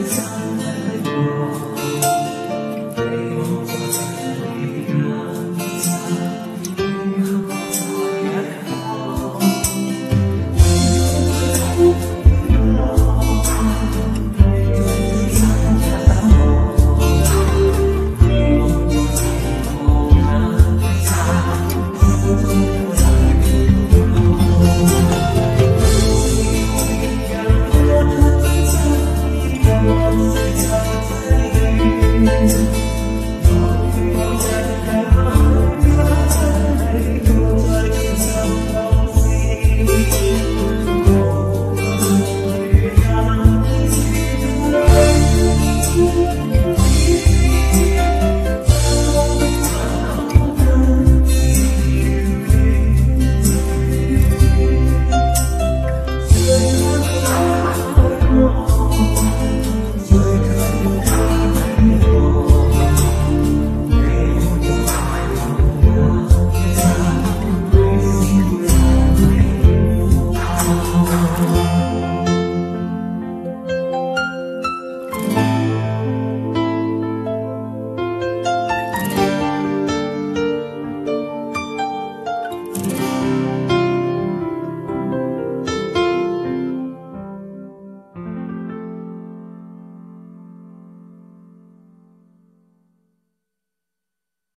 sun.